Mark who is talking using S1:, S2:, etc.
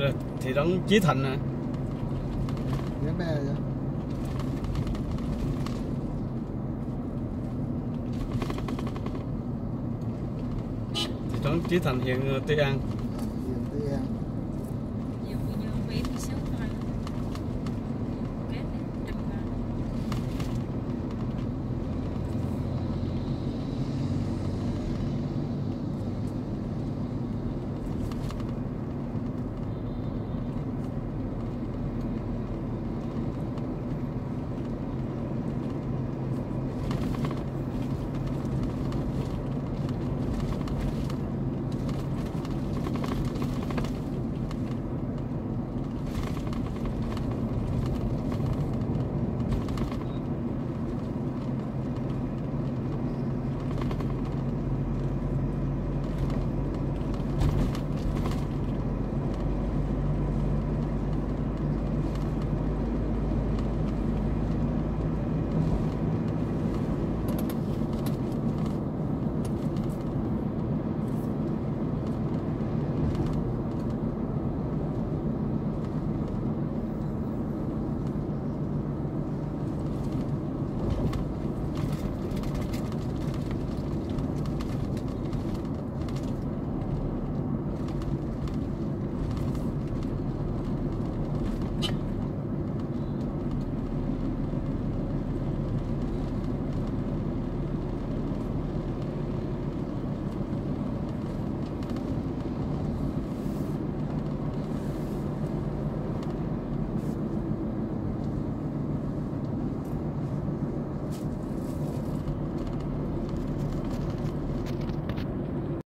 S1: Ờ, thị trấn Chí Thành nè
S2: Ghé me vậy
S1: thị trấn Chí Thành huyện Tuy An.